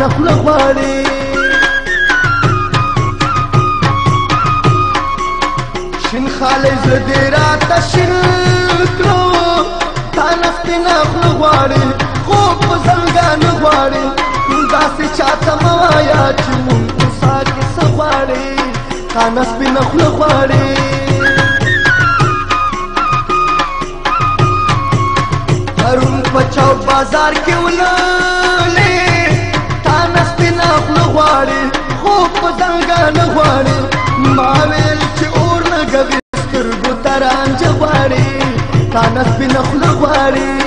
نخله غواړي شین خالی زړه دې راته شین کړو تا نختې نخله غواړي خوب په زنګانه غواړي داسې چاته مه وایه چې مونږ سا کیسه غواړي تا نه سپینه خوله غواړي پچاو بازار کې ولر حرام جواري كانت بنخل غواري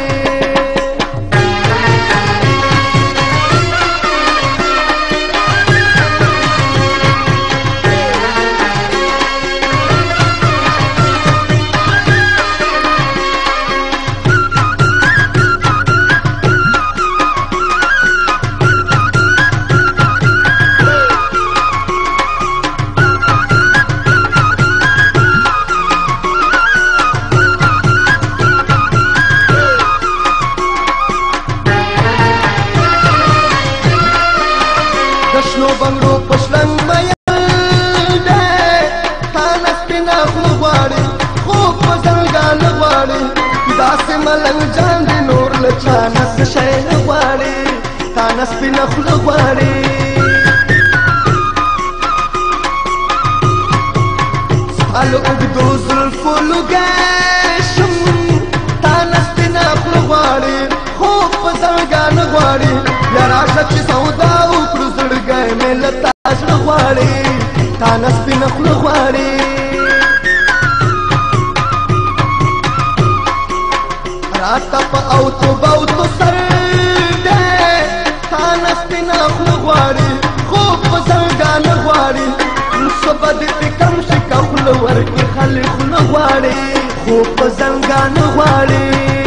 بنگړو پښلنګ مېل ده تا نسپینا خو غواړي خو په زنګان غواړي داسې ملنګ جان دې نور لچا نس شې غواړي تا نسپینا خو غواړي الو اوګدو زلفو لګا شم تا نسپینا خو غواړي خو په زنګان غواړي لتا زړه غواړي تا نه سپینه خوله غواړي راته په او تو باو تو سر دی تا نه سپینه خوله غواړي خو په څنګه نه غواړي صبح دې کم شي کا خوله ورکې خلې خوله غواړي خو په څنګه نه غواړي